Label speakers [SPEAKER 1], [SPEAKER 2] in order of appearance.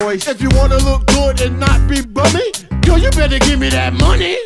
[SPEAKER 1] If you wanna look good and not be bummy, yo, you better give me that money.